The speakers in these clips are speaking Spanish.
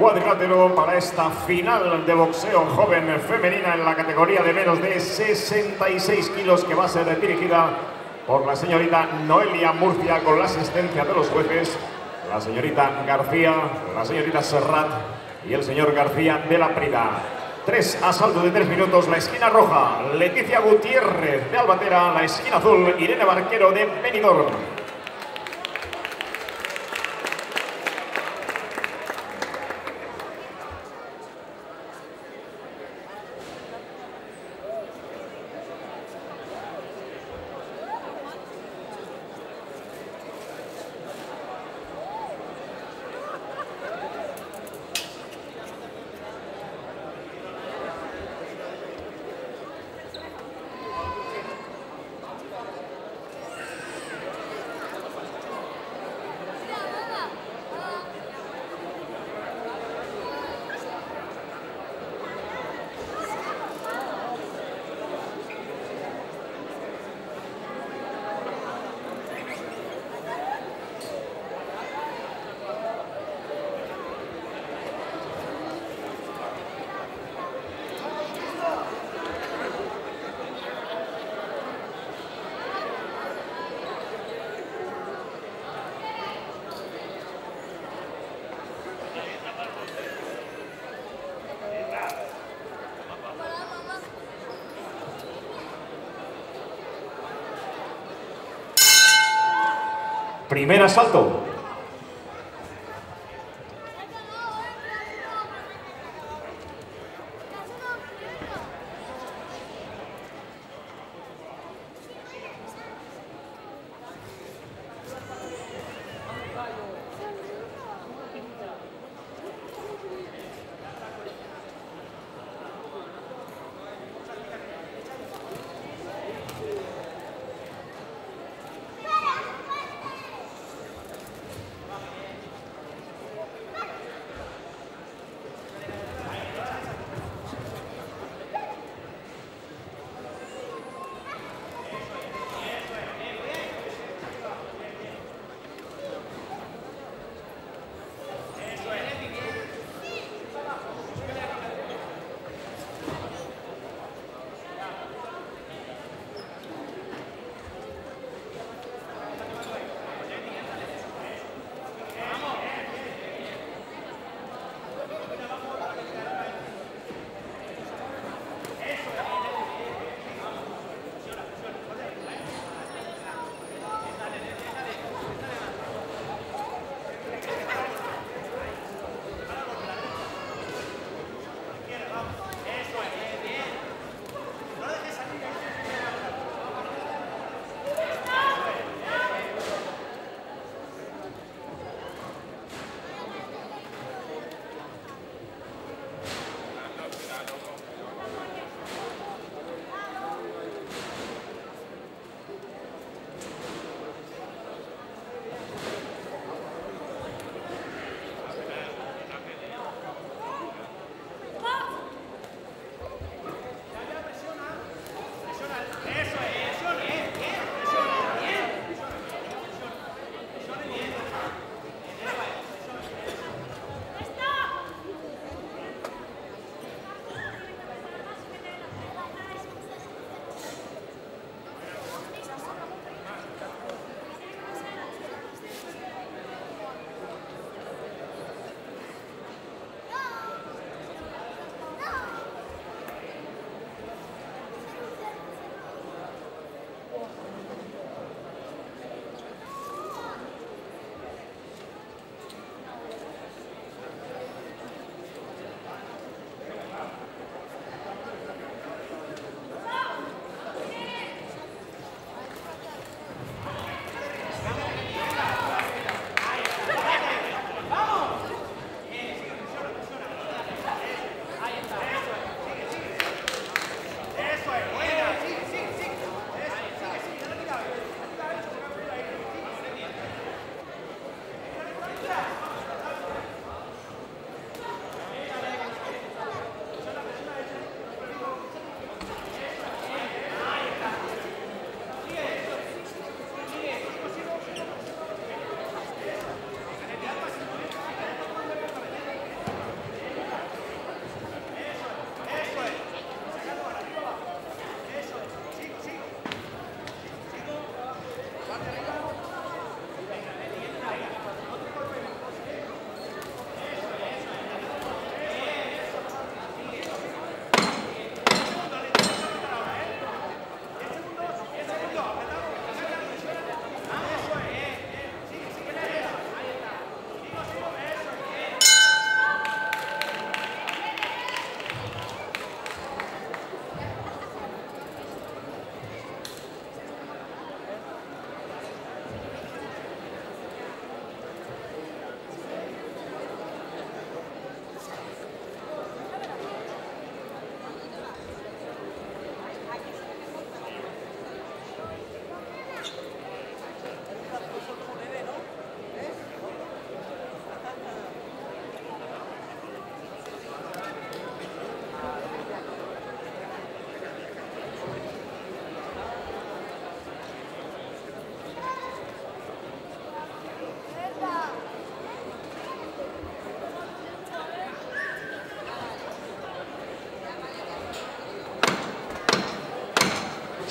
cuadrilátero para esta final de boxeo joven femenina en la categoría de menos de 66 kilos que va a ser dirigida por la señorita Noelia Murcia con la asistencia de los jueces, la señorita García, la señorita Serrat y el señor García de la Prida. Tres asaltos de tres minutos, la esquina roja, Leticia Gutiérrez de Albatera, la esquina azul, Irene Barquero de Benidorm. Primer asalto.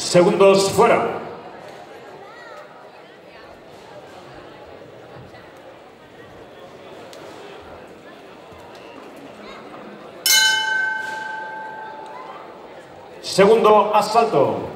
Segundos fuera. Segundo asalto.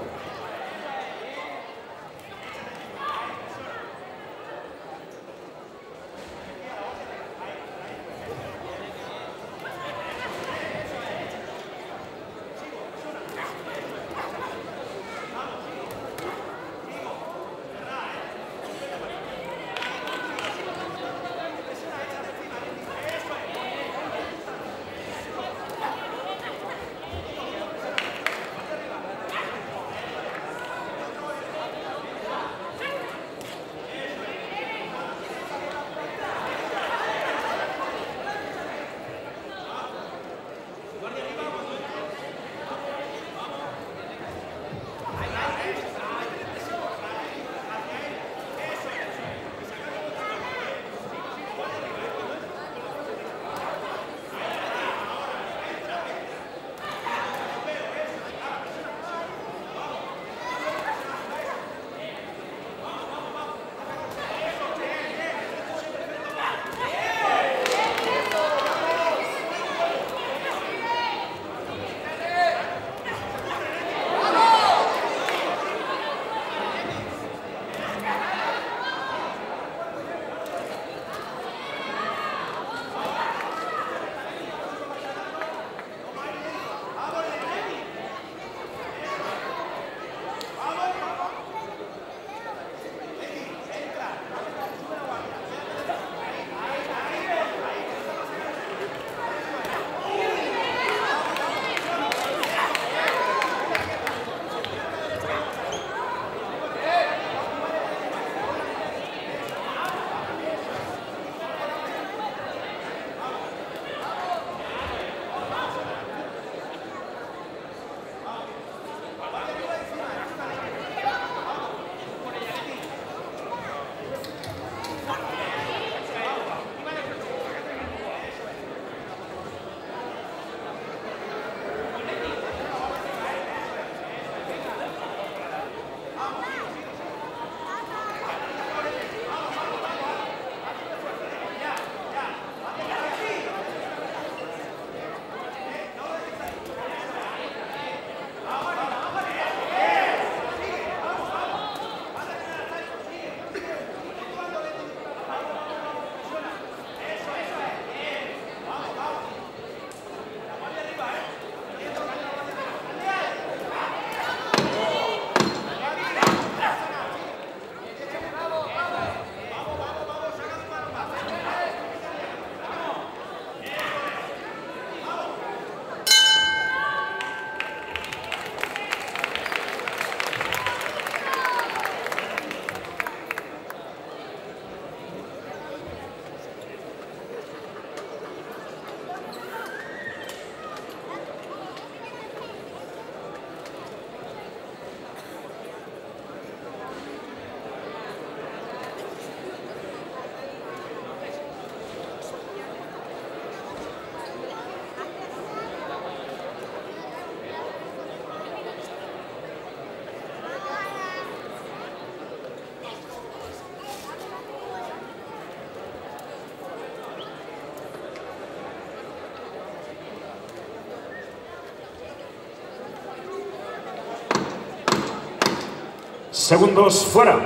Segundos fuera.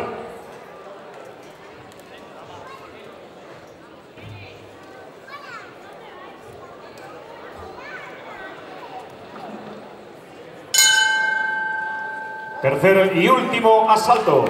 Tercer y último asalto.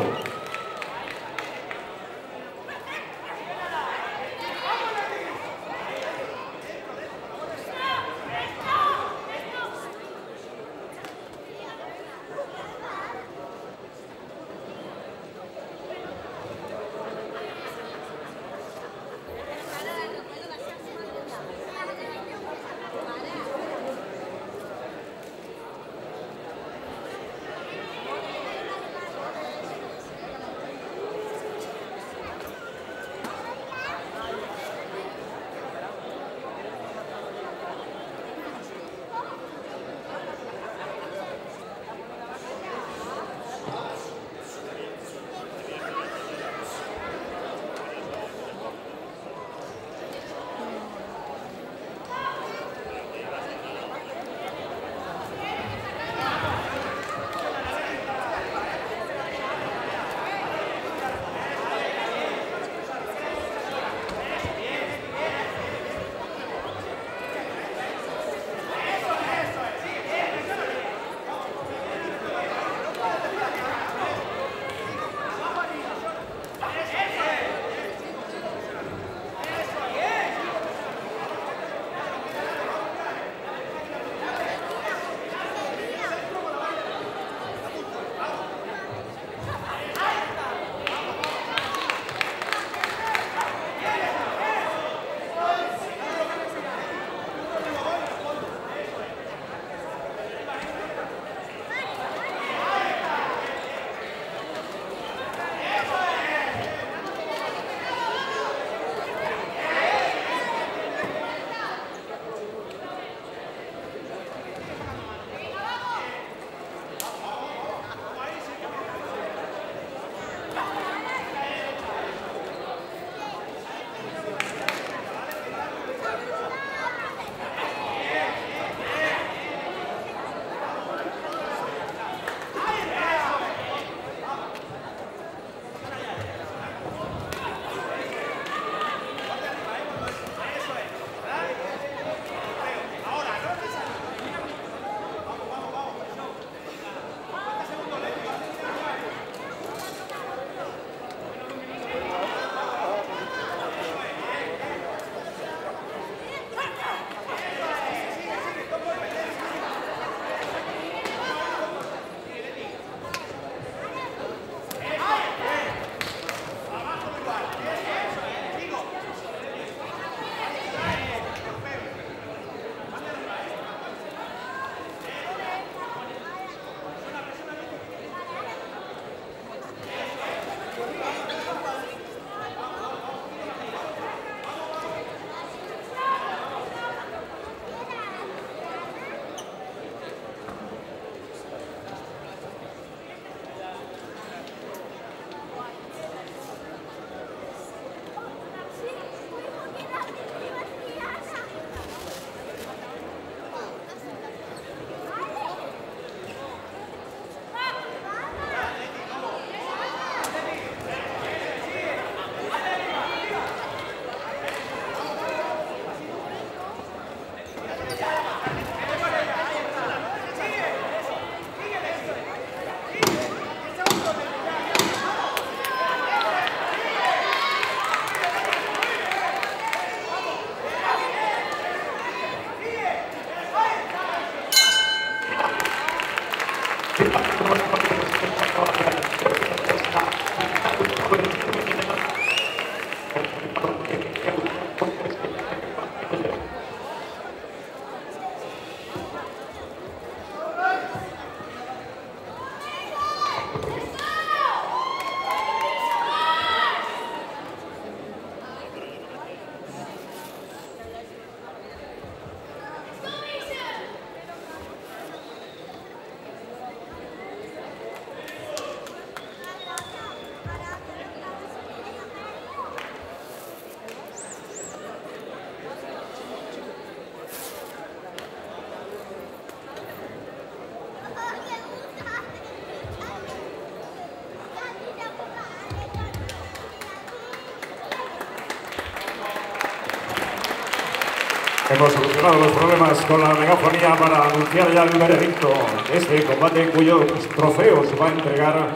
Hemos solucionado los problemas con la megafonía para anunciar ya el veredicto de este combate cuyos trofeos va a entregar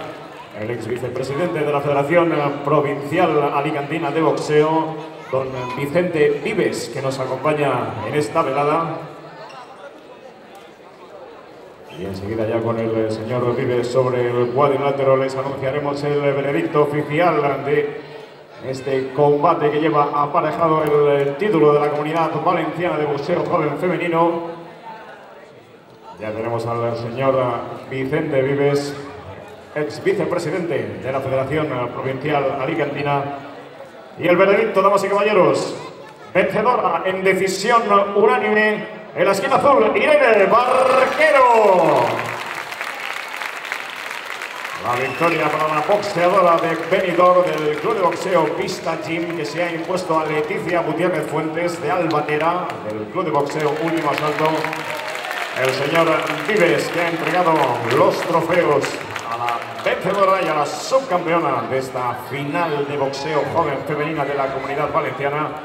el ex vicepresidente de la Federación Provincial Alicantina de Boxeo, don Vicente Vives, que nos acompaña en esta velada. Y enseguida ya con el señor Vives sobre el cuadrilátero les anunciaremos el veredicto oficial de este combate que lleva aparejado el, título de la comunidad valenciana de boxeo joven femenino. Ya tenemos al señor Vicente Vives, ex vicepresidente de la Federación Provincial Alicantina. Y el veredicto, damas y caballeros, vencedora en decisión unánime en la esquina azul, Irene Barquero. La victoria para la boxeadora de Benidorm del Club de Boxeo Vista Gym que se ha impuesto a Leticia Gutiérrez Fuentes de Albatera del Club de Boxeo Último Asalto. El señor Vives que ha entregado los trofeos a la vencedora y a la subcampeona de esta final de boxeo joven femenina de la comunidad valenciana.